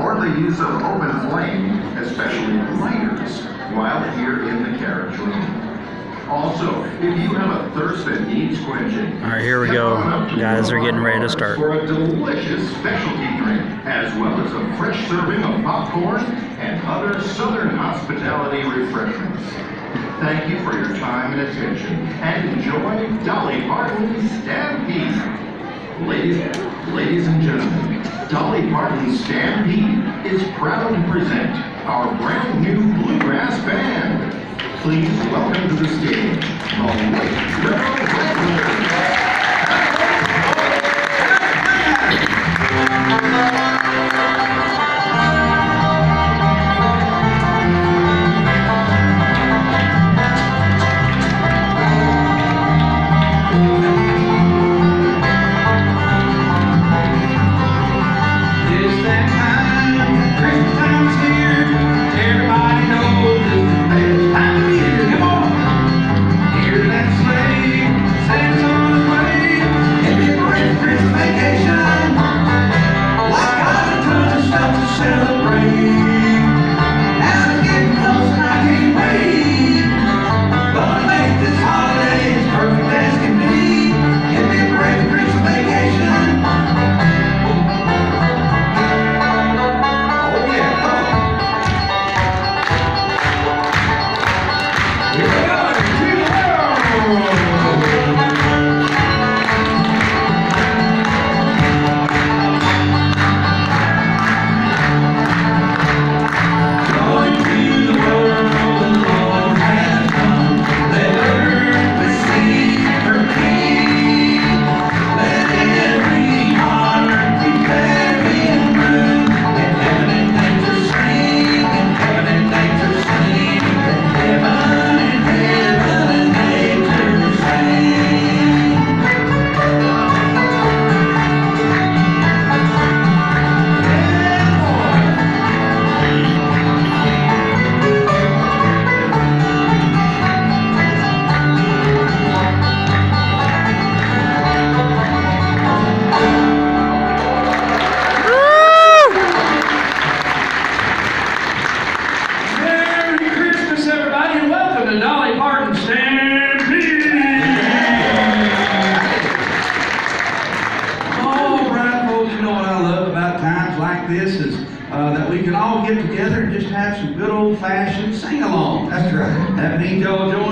or the use of open flame, especially lighters, while here in the carriage room. Also, if you have a thirst that needs quenching, All right, here we go. step on up to Guys are getting ready to start. For a delicious specialty drink, as well as a fresh serving of popcorn and other Southern hospitality refreshments. Thank you for your time and attention, and enjoy Dolly Parton's Stampede. Ladies, ladies and gentlemen, Dolly Parton's Stampede is proud to present our brand new bluegrass band. Please welcome to the stage the late Merrill get together and just have some good old-fashioned sing-along. That's right. That means y'all join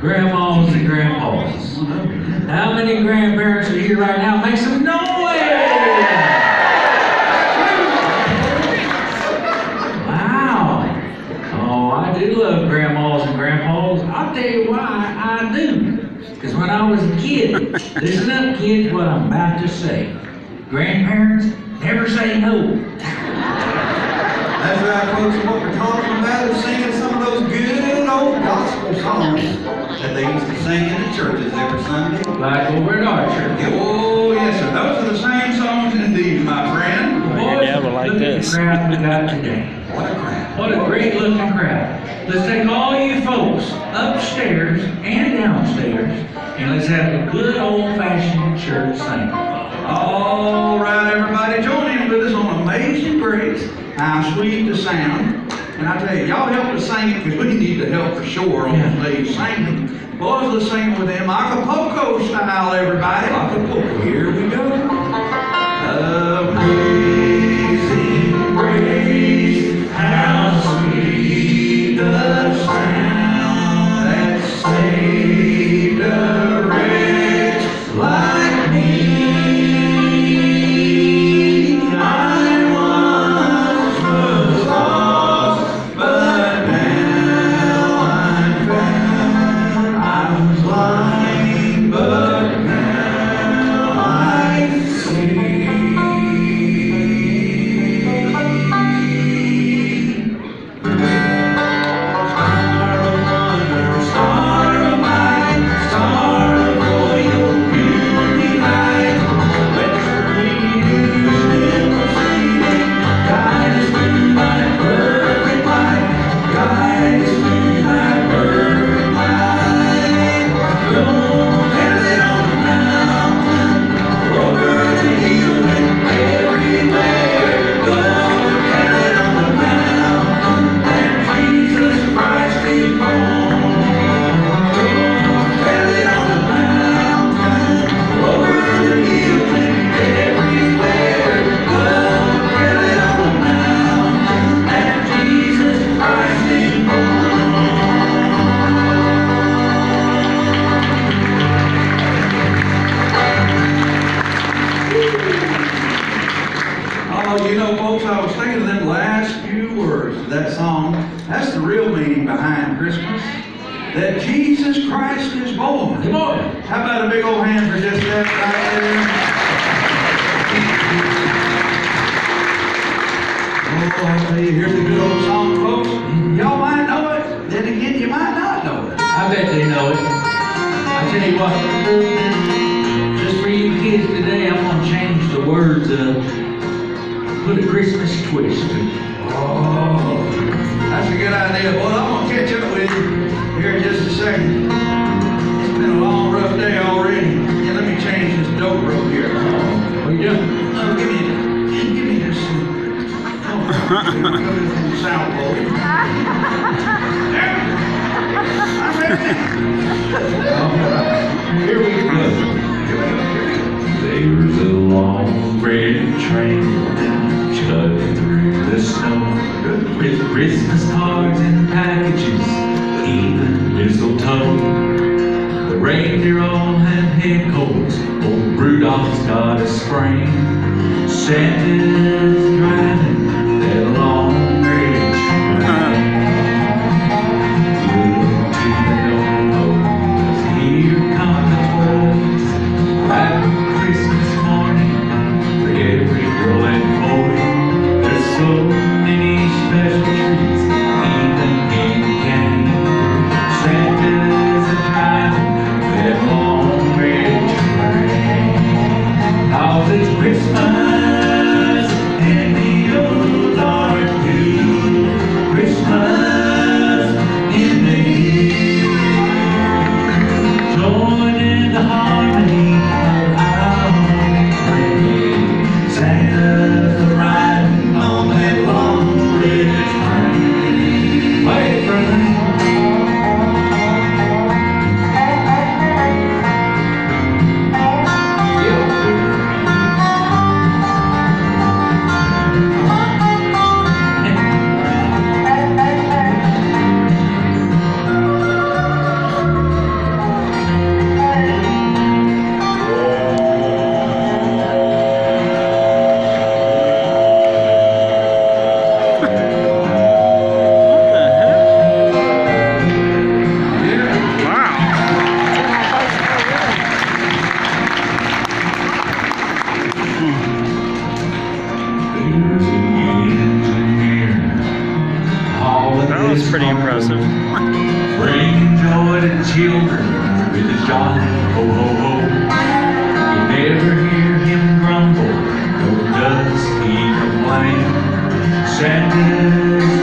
Grandmas and grandpas. How many grandparents are here right now? Make some noise! Wow. Oh, I do love grandmas and grandpas. I'll tell you why I do. Because when I was a kid, listen up, kids, what I'm about to say. Grandparents never say no. That's right, folks, what we're talking they used to sing in the churches every Sunday. Like over at our church. Yeah, Oh, yes, sir, those are the same songs indeed, my friend. Boys, never like look at this. crowd we got today. What a crowd. What a great looking crowd. Let's take all you folks upstairs and downstairs and let's have a good old fashioned church sing. All right, everybody, join in with us on Amazing Grace. How sweet the sound. And I tell you, y'all help us sing it because we for sure on this stage singing. Boys, let's sing with them Acapulco style, everybody. Acapulco, here we go. Uh, Amazing grace, behind Christmas. That Jesus Christ is born. Come on. How about a big old hand for just that right there? Oh, I tell you, here's a good old song, folks. Y'all might know it, then again, you might not know it. I bet they know it. I tell you what, just for you kids today, I'm gonna change the words up. Put a Christmas twist to it. Oh, that's a good idea. Well, I'm gonna catch up with you here in just a second. It's been a long, rough day already. Yeah, let me change this dobro here. What you doing? No, give me, give give me this. uh, Oh, give me this sound bowl. got a Bring joy to children with a jolly ho ho ho. You never hear him grumble, nor does he complain. Santa's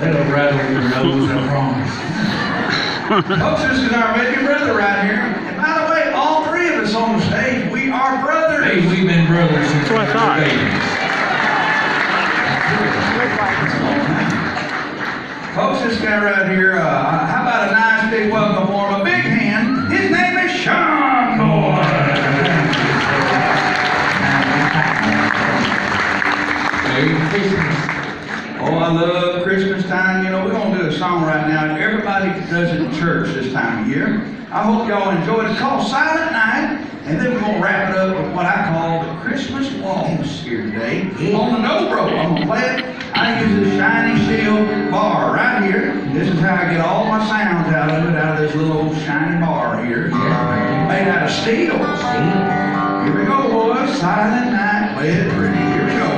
That'll rattle your nose, I promise. Folks, this is our baby brother right here. And by the way, all three of us on the stage, we are brothers. Hey, we've been brothers since we what I were thought. babies. This guy right here, uh, how about a nice big welcome for him? A big hand. His name is Sean Boy. Merry Christmas. Oh, I love Christmas time. You know, we're going to do a song right now. Everybody does it in church this time of year. I hope y'all enjoy it. It's called Silent Night. And then we're going to wrap it up with what I call the Christmas waltz here today. On the dobro, I'm going to play it. I use this shiny steel bar right Made out of steel. Here we go, boys. Silent Night. Play it pretty. Here we go.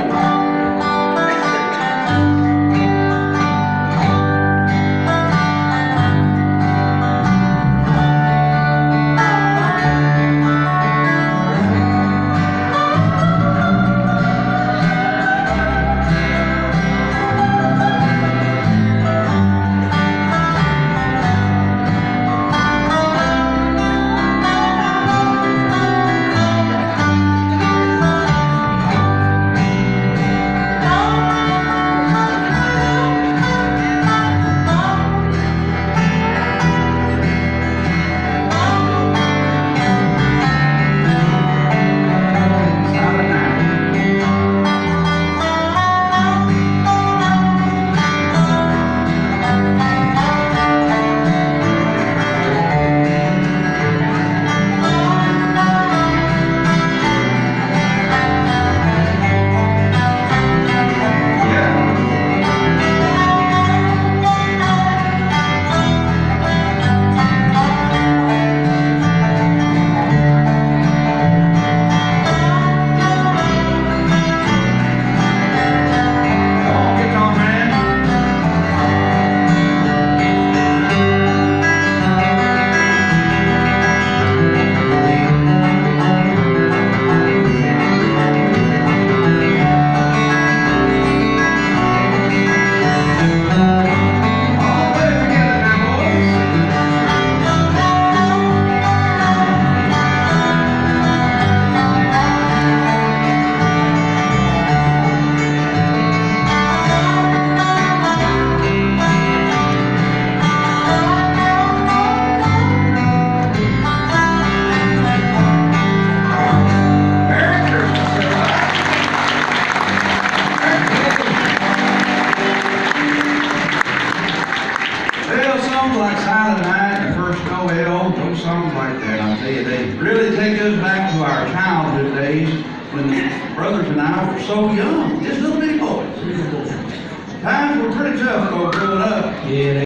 so young, just little bitty boys. Times were pretty tough though growing up. Yeah.